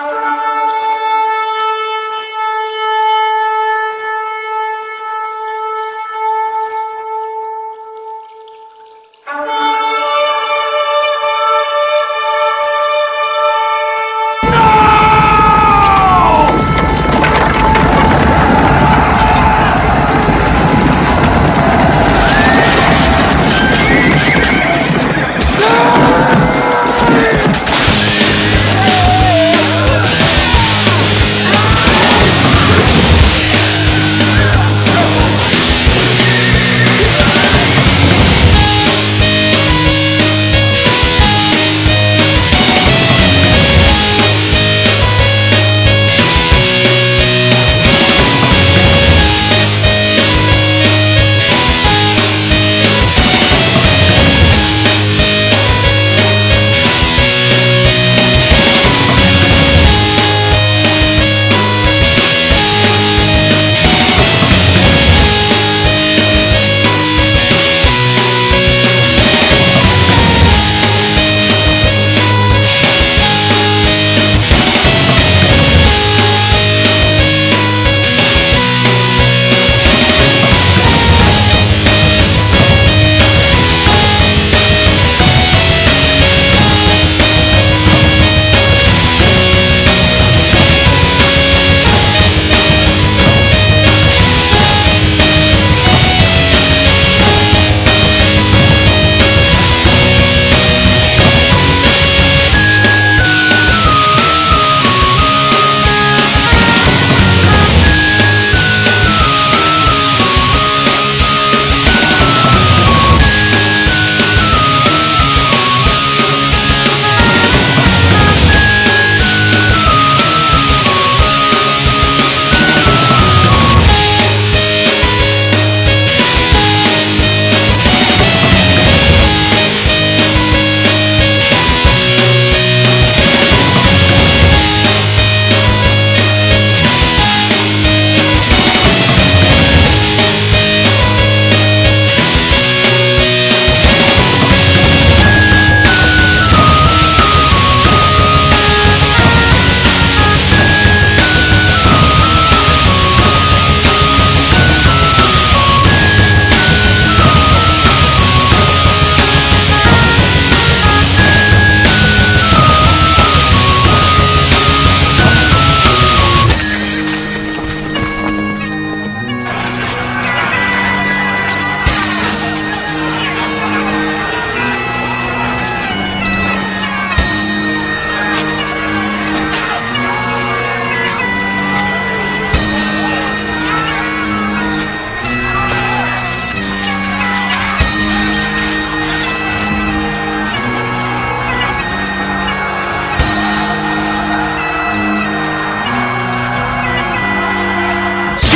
Música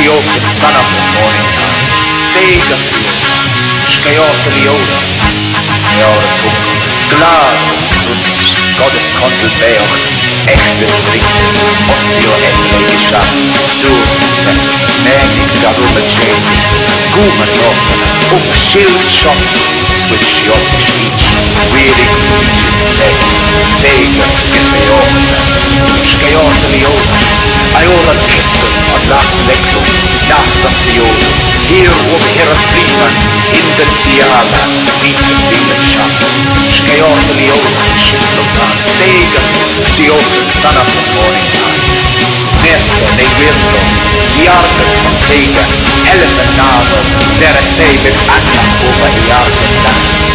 morning time. Vega Skajata Leola Leora Tuk Glad und Gottes Kondel Beoch Echtes Brichtes Ossio Enlegisha Surse Menig Darume Jeni Gumen Notana Up Schild Shot Switch Yotish Each Weary Creatures Say Vega Gebeochta Skajata Leola Aiola Kiskel on last Leklo Nachta Fiola Hier wo Hera Freeman in den Fiala Bieten Si open sun up in morning time Netto nei virgo Iardes van Vega Elephant Nado Der David Anna Over Iardes Nan